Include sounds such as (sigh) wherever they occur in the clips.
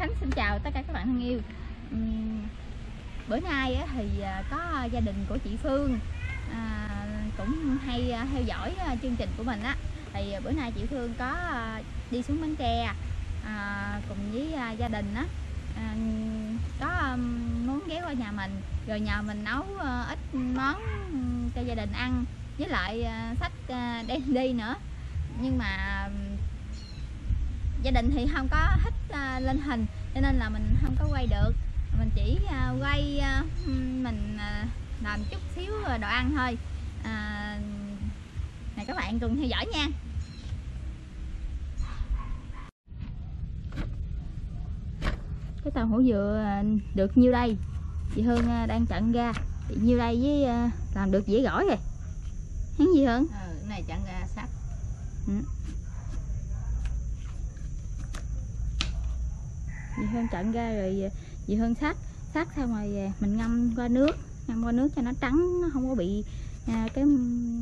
Khánh xin chào tất cả các bạn thân yêu. Bữa nay á, thì à, có gia đình của chị Phương à, cũng hay à, theo dõi à, chương trình của mình á. Thì bữa nay chị Phương có đi xuống Bến Tre à, cùng với gia đình á. À, có muốn ghé qua nhà mình rồi nhờ mình nấu ít món cho gia đình ăn với lại sách đem đi nữa. Nhưng mà gia đình thì không có thích à, lên hình cho nên là mình không có quay được. Mình chỉ à, quay ừm, mình à, làm chút xíu đồ ăn thôi. À, này các bạn cùng theo dõi nha. Cái tàu hủ dừa được nhiêu đây? Chị Hương đang chặn ra thì nhiêu đây với làm được dễ gỏi rồi. Hắn gì Hương? Ừ, cái này chẳng ra sắt. Chị Hương chặn ra rồi ờ, à, hơn Hương sát sắc xong rồi ờ, mình ngâm qua nước ngâm qua nước cho nó trắng nó không có bị à, cái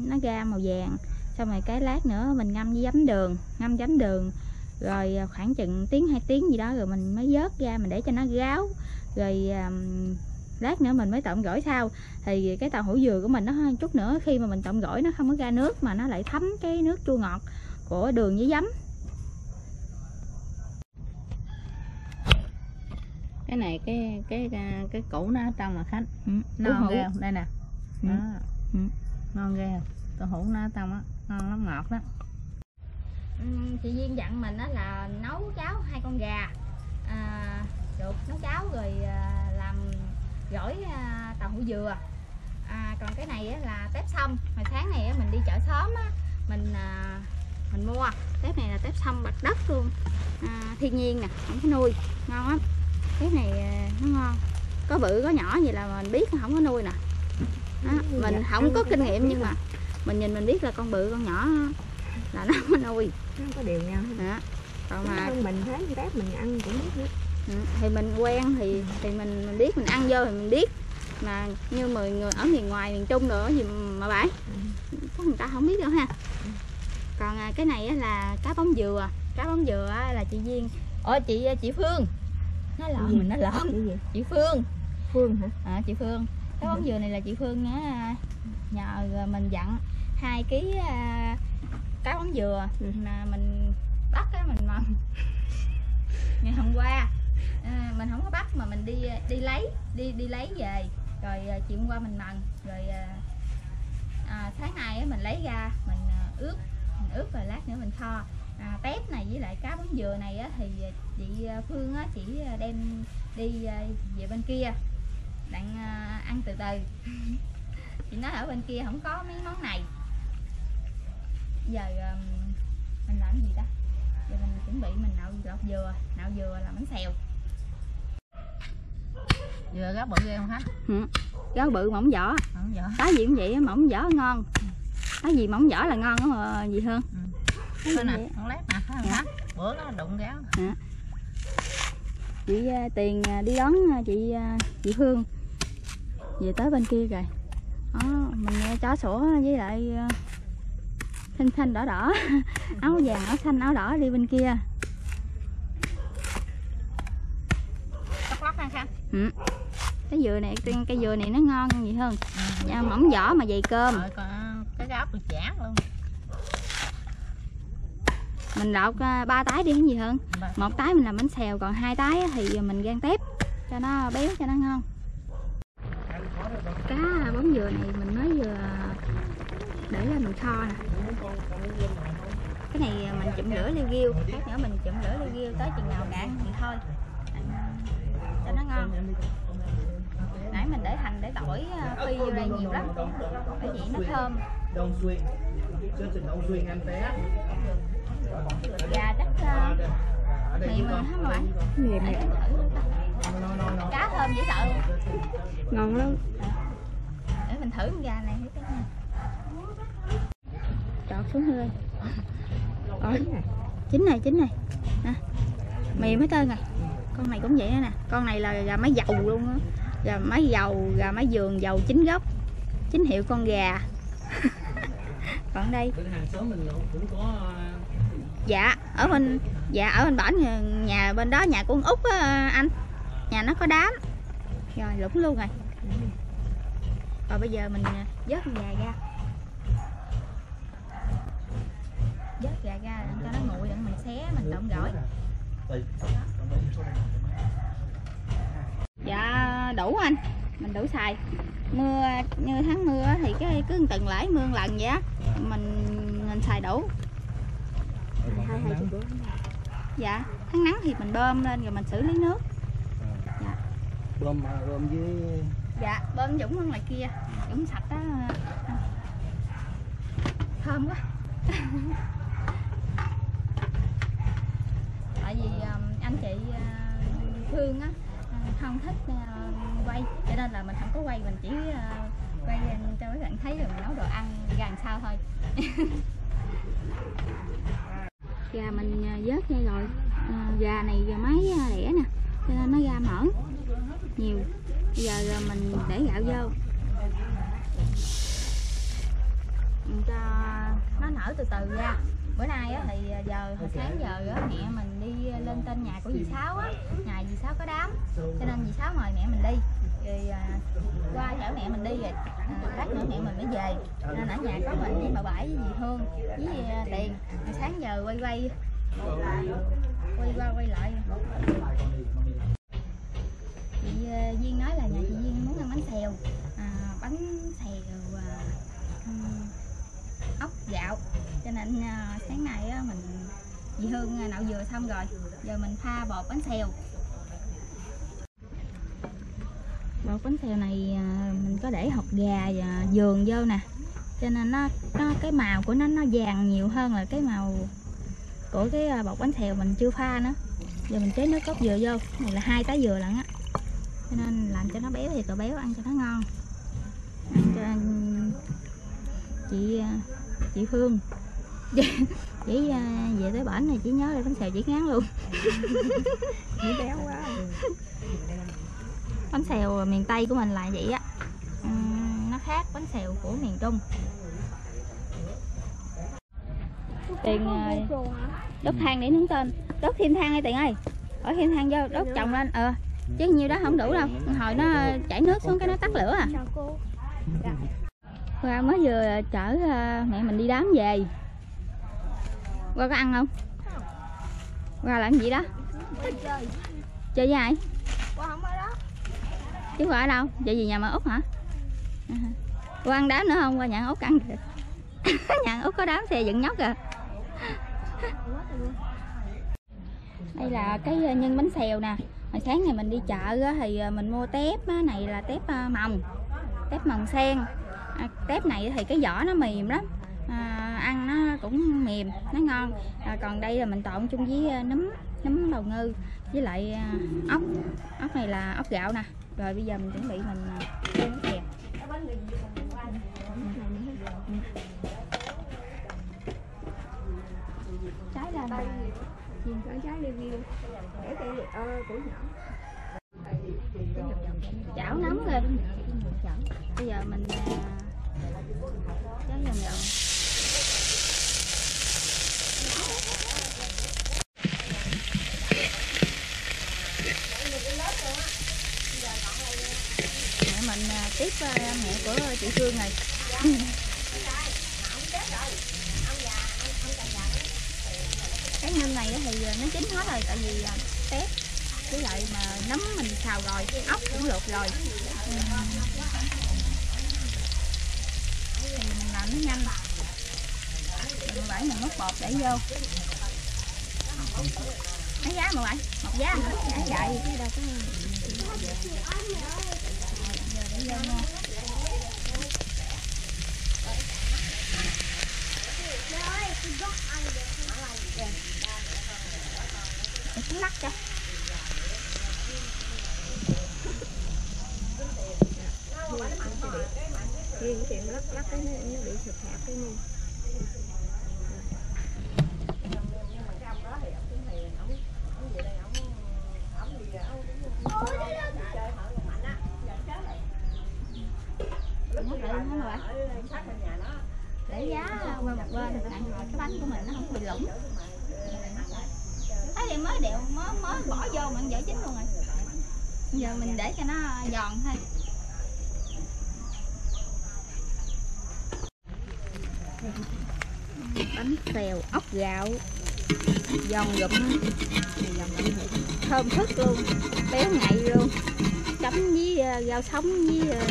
nó ra màu vàng. Xong rồi cái lát nữa mình ngâm với giấm đường ngâm giấm đường. Rồi ờ, khoảng chừng tiếng hai tiếng gì đó rồi mình mới vớt ra mình để cho nó ráo. Rồi à, lát nữa mình mới tẩm gỏi sau. Thì cái tàu hủ dừa của mình nó hơn chút nữa khi mà mình tẩm gỏi nó không có ra nước mà nó lại thấm cái nước chua ngọt của đường với giấm. Cái này cái cái cái, cái củ nó ở trong mà khách. Ừ. ngon hủ. ghê không? Đây nè. Ừ. đó. Ừ. ngon ghê. Không tàu hủ nó ở trong á. Ngon lắm ngọt đó Ừm, chị Duyên dặn mình á là nấu cháo hai con gà. À, được nấu cháo rồi à, làm gỏi à, tàu hủ dừa. À, còn cái này á là tép xong hồi sáng này á mình đi chợ xóm á mình à, mình mua. Tép này là tép xong bạc đất luôn. À, thiên nhiên nè không có nuôi. Ngon lắm tép này à, nó ngon. Có bự có nhỏ vậy là mình biết không có nuôi nè. Đó, mình không có kinh nghiệm nhưng mà mình nhìn mình biết là con bự con nhỏ là nó có nuôi. Nó có đều nhau đó. còn Mà... mình thấy tép mình ăn cũng biết nữa. ừ, thì mình quen thì thì mình mình biết mình ăn vô thì mình biết. Mà như mọi người ở miền ngoài miền trung nữa gì mà bãi. Chắc người ta không biết đâu ha. Còn à, cái này là cá bóng dừa. Cá bóng dừa là chị Duyên ôi chị chị Phương nó lộn gì? mình nó lộn Cái gì? chị Phương. Phương hả? à, chị Phương. Cái bóng dừa này là chị Phương á nhờ mình dặn hai ký à, cá bóng dừa Ừ. mà mình bắt á mình mần (laughs) ngày hôm qua. À, mình không có bắt mà mình đi đi lấy đi đi lấy về. Rồi à, chiều hôm qua mình mần. Rồi à, à, sáng nay mình lấy ra mình ướp. Mình ướp rồi lát nữa mình kho à, tép này với lại cá bóng dừa này á, thì chị à, Phương á, chỉ đem đi à, về bên kia. Đặng à, ăn từ từ. (laughs) Chị nói ở bên kia không có mấy món này. Giờ mình làm gì ta? Giờ mình chuẩn bị mình nạo lọc dừa. Nạo dừa làm bánh xèo. Dừa gáo bự ghê không khách gáo bự mỏng vỏ không vợ cái gì cũng vậy mỏng vỏ ngon. Cái gì mỏng vỏ là ngon gì hơn gì Thôi nè vậy? con lát nè không Dạ. bữa nó đụng gáo chị à, tiền à, đi đón à, chị chị Hương. Về tới bên kia rồi. Đó, mình nghe chó sủa với lại à, xanh xanh đỏ đỏ. (laughs) Áo vàng áo xanh áo đỏ đi bên kia. Tóc lóc ha khách cái dừa này cái, cái dừa này nó ngon gì hơn? Dạ, mỏng vỏ mà dày cơm. Rồi còn cái gáo bị chán luôn mình lọc à, ba tái đi cái gì hơn? Một tái mình làm bánh xèo còn hai tái thì mình gan tép cho nó béo cho nó ngon. Cá bóng dừa này mình mới vừa để ra mình kho nè. Cái này mình chụm lửa riu khác nữa mình chụm lửa riu tới chừng nào cạn thì thôi. Cho nó ngon. Nãy mình để hành để tỏi à, phi vô đây nhiều lắm. Bởi vì nó thơm. Đông Xuyên. Chương trình Đông Xuyên anh té gà chắc à, ở đây mềm mà hả mà bạn Mềm nó cá thơm dễ sợ luôn. Ngon lắm. để mình thử con gà này này trọt xuống hơi. (laughs) Ôi, chín này chín này. Nè mềm hết trơn rồi con này cũng vậy nữa nè. Con này là gà mái dầu luôn á. Gà mái dầu gà mái giường dầu chín gốc. Chính hiệu con gà. (laughs) Còn đây. Cửa hàng xóm mình cũng có dạ ở bên dạ ở bên bản nhà, nhà bên đó nhà của con út á anh. Nhà nó có đám. Rồi lũng luôn rồi. Rồi bây giờ mình à, vớt gà ra. Vớt gà ra cho nó nguội để mình xé mình trộn gỏi. Dạ đủ anh. Mình đủ xài. Mưa như tháng mưa thì cái cứ từng lễ mưa lần vậy á. Mình mình xài đủ hai hai chục bữa dạ tháng nắng thì mình bơm lên rồi mình xử lý nước. Bơm bơm với dạ bơm dũng hơn ngoài kia. Dũng sạch đó thơm quá. (laughs) Tại vì um, anh chị thương á không thích quay cho nên là mình không có quay mình chỉ quay cho mấy bạn thấy rồi mình nấu đồ ăn làm sao thôi (laughs) gà mình à, vớt ra rồi. À, gà này giờ máy à, đẻ nè cho nên nó ra mỡ nhiều. Bây giờ à, mình để gạo vô. Mình cho nó nở từ từ ra bữa nay á, thì giờ hồi sáng giờ á, mẹ mình đi lên tên nhà của dì sáu á. Nhà dì sáu có đám cho nên dì sáu mời mẹ mình đi thì à, qua chở mẹ mình đi rồi à, lát nữa mẹ mình mới về. Nên ở nhà có mình với bà bảy với dì hương với à, tiền sáng giờ quay quay quay qua quay lại. Chị à, Duyên nói là nhà chị Duyên muốn ăn bánh xèo à, bánh xèo à, ốc gạo. Cho nên à, sáng nay á, mình dì Hương à, nạo dừa xong rồi giờ mình pha bột bánh xèo. Bột bánh xèo này à, mình có để hột gà và giường vô nè. Cho nên nó, nó cái màu của nó nó vàng nhiều hơn là cái màu của cái à, bột bánh xèo mình chưa pha nữa. Giờ mình chế nước cốt dừa vô này là hai trái dừa lận á. Cho nên làm cho nó béo thì cỡ béo ăn cho nó ngon. Ăn cho ừ, à, (laughs) chị chị Phương. Chỉ về tới bển này chỉ nhớ là bánh xèo chỉ ngán luôn. (laughs) Chỉ béo quá bánh xèo miền Tây của mình là vậy á. Ừm, nó khác bánh xèo của miền Trung. Tiền à, đốt than để nướng tôm đốt thêm than đi tiền ơi. Bỏ thêm than vô đốt chồng lên. Ờ chứ nhiêu đó không đủ đâu. Hồi nó chảy nước xuống cái nó tắt lửa à. Cô. Qua mới vừa chở à, mẹ mình đi đám về. Qua có ăn không? Qua làm gì đó? Chơi. Với ai? Cô không ở đó chứ qua ở đâu vậy gì nhà mà út hả? Ờ. À, qua ăn đám nữa không? Qua nhà út ăn kìa. (laughs) Nhà út có đám xe dựng nhóc kìa. Đây là cái ờ, nhân bánh xèo nè. Hồi sáng này mình đi chợ á, thì ờ, mình mua tép á, này là tép mồng tép mồng sen. À, tép này thì cái vỏ nó mềm lắm. À, ăn nó cũng mềm nó ngon. À, còn đây là mình trộn chung với nấm nấm bào ngư với lại ốc. Ốc này là ốc gạo nè rồi bây giờ mình chuẩn bị mình ờ, chiên nước trái là nè Nhìn cái trái review. Để cái ờ của nhỏ chảo nóng rồi. Bây giờ mình à, cháo vòng dần mình à, tiếp à, mẹ của chị này. Cái nhân này thì à, nó chín hết rồi, tại vì à, tép với lại mà nấm mình xào rồi, ốc cũng luộc rồi. Ừ. thì mình làm nó nhanh. Mình bảy mình múc bột để vô. Mấy giá mà bạn? Một giá giá vậy. Chứ đâu có giờ để vô nha để xuống lắc cho Riêng cái tiền lắc lắc cái nó, nó bị sụp hạt cái này Không có tự hết rồi để giá qua một bên cái bánh của mình nó không bị lủng. Thì mới đều mới mới bỏ vô mà dở chín luôn rồi. Giờ mình để cho nó giòn thôi. Bánh xèo ốc gạo giòn gụm thơm phức luôn béo ngậy luôn. Chấm với ờ, rau sống với ờ,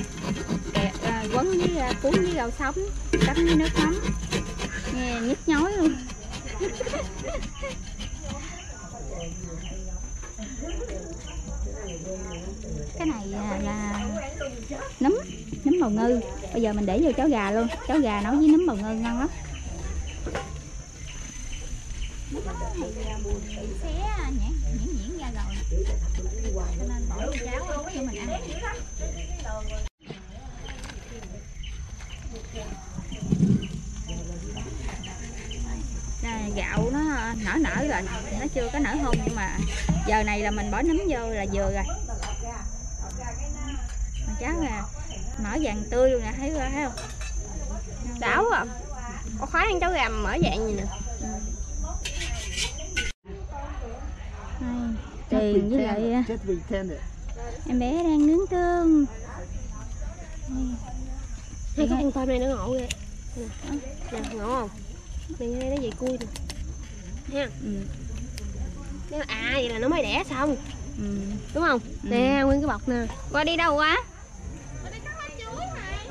kẹt ờ, quấn với ờ, cuốn với rau sống chấm với nước mắm. Nghe nhức nhói luôn. Cái này là nấm nấm bào ngư. Bây giờ mình để vô cháo gà luôn. Cháo gà nấu với nấm bào ngư ngon lắm. Bị xé nhãn nhãn nhãn ra rồi cho nên bỏ vô cháo cho mình ăn gạo nó nở nở rồi, nó chưa có nở hôn nhưng mà giờ này là mình bỏ nấm vô là vừa rồi. Mà cháo là mở vàng tươi luôn nè, thấy thấy không? Đảo à? Có khoái ăn cháo gà mở dạng gì nè? Tiền với lại à, em bé đang nướng tương hay có con tôm này nó ngộ ghê. Nè ngộ không? Này nghe nó vậy cui nè. Ha ừ. Nếu à vậy là nó mới đẻ xong. Ừ. đúng không? Ừ. nè nguyên cái bọc nè. Qua đi đâu quá?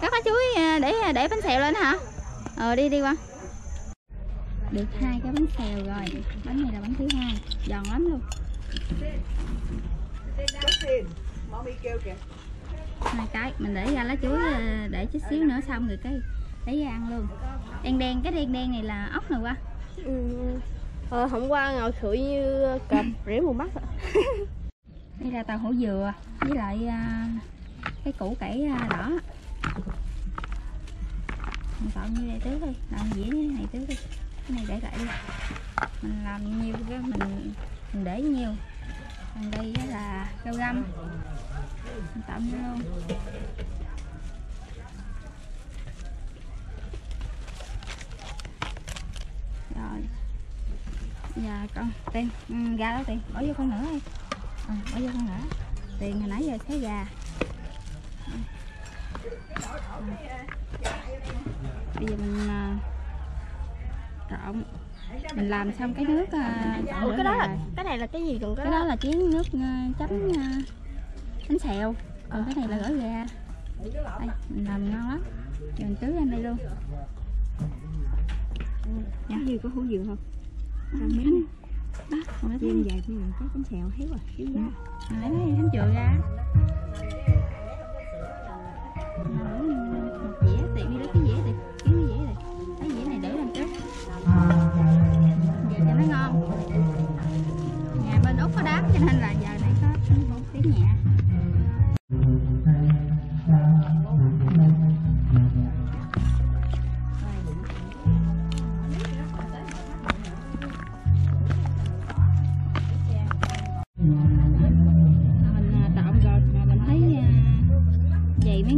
Có có chuối à, để để bánh xèo lên hả? Ờ đi đi qua. Được hai cái bánh xèo rồi. Bánh này là bánh thứ hai. Giòn lắm luôn hai cái mình để ra lá chuối à, để chút xíu nữa xong rồi cái lấy ra ăn luôn. Đen đen cái đen đen này là ốc nè qua ừ. ờ, hôm qua ngồi khửi như cọp rỉa một mắt đây (laughs) là tàu hủ dừa với lại à, cái củ cải à, đỏ. Mình tạo như đây tứ đi làm dĩa cái này tứ đi cái này để lại đi. Mình làm nhiều cái mình mình để nhiều. Còn đây là rau găm. Mình tạm như luôn. Rồi. Giờ con tiền ừ, gà đó tiền. Bỏ vô con nữa đi. À, bỏ vô con nữa. Tiền hồi nãy giờ thấy gà. Ừ. ừ. bây giờ mình à, trộn mình làm xong cái nước à, Ủa nữa cái đó là cái này là cái gì còn cái, cái đó là chén nước à, chấm à, bánh xèo. Còn cái này là gỏi gà. Đây mình làm ngon lắm. Giờ mình tưới lên đây luôn. Cái gì có hủ dừa không? Ăn miếng. Đó còn nó thêm. dài như là cái bánh xèo thấy rồi xíu mình lấy cái thánh chừa ra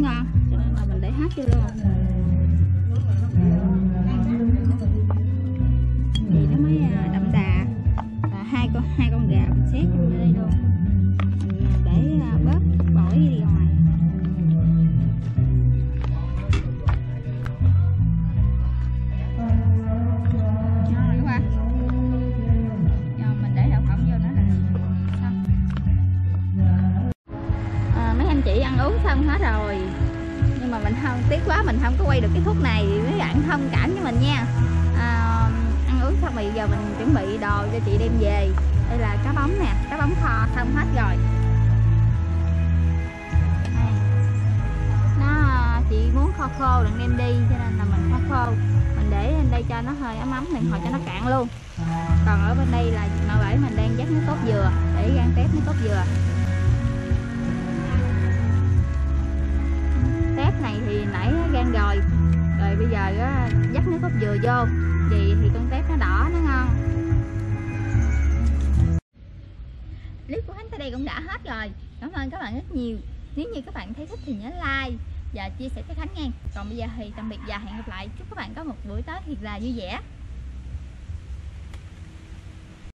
ngon. Cho nên là mình để hết vô luôn. Anh chị ăn uống xong hết rồi. Nhưng mà mình không tiếc quá mình không có quay được cái thuốc này mấy bạn thông cảm với mình nha. À, ăn uống xong rồi giờ mình chuẩn bị đồ cho chị đem về. Đây là cá bóng nè cá bóng kho xong hết rồi. Đây. nó chị muốn kho khô đừng đem đi cho nên là mình kho khô. Mình để lên đây cho nó hơi ấm ấm đừng hồi cho nó cạn luôn. Còn ở bên đây là mà bảy mình đang dắt nước cốt dừa để gan tép nước cốt dừa. Thì nãy gan rồi rồi bây giờ á, dắt nước cốt dừa vô. Vậy thì con tép nó đỏ nó ngon clip của Khánh tới đây cũng đã hết rồi. Cảm ơn các bạn rất nhiều. Nếu như các bạn thấy thích thì nhớ like và chia sẻ cho Khánh nha còn bây giờ thì tạm biệt và hẹn gặp lại. Chúc các bạn có một buổi tối thiệt là vui vẻ.